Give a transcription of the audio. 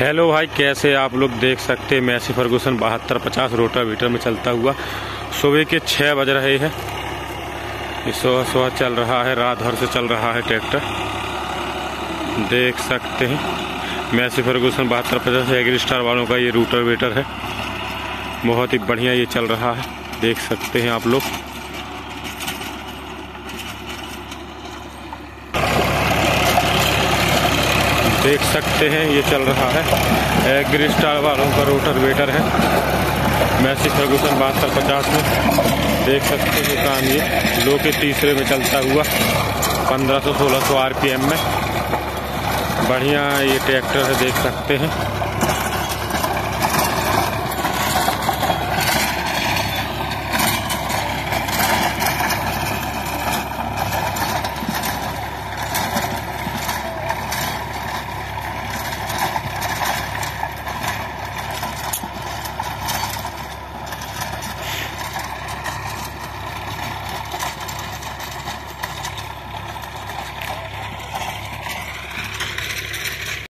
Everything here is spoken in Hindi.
हेलो भाई, कैसे आप लोग देख सकते हैं? मैसी फर्गूसन, बहत्तर पचास रोटर वीटर में चलता हुआ सुबह के छः बज रहे हैं। सुबह सुबह चल रहा है, रात भर से चल रहा है ट्रैक्टर। देख सकते हैं, मैसी फर्गूसन, बहत्तर पचास एग्री स्टार वालों का ये रूटर वेटर है। बहुत ही बढ़िया ये चल रहा है, देख सकते हैं आप लोग। देख सकते हैं, ये चल रहा है। एग्री स्टार वालों का रोटर वेटर है। मैसी फर्गूसन बहत्तर पचास में। देख सकते हैं काम ये। लो के तीसरे में चलता हुआ। पंद्रह सौ सोलह सौ आर में। बढ़िया ये ट्रैक्टर है, देख सकते हैं।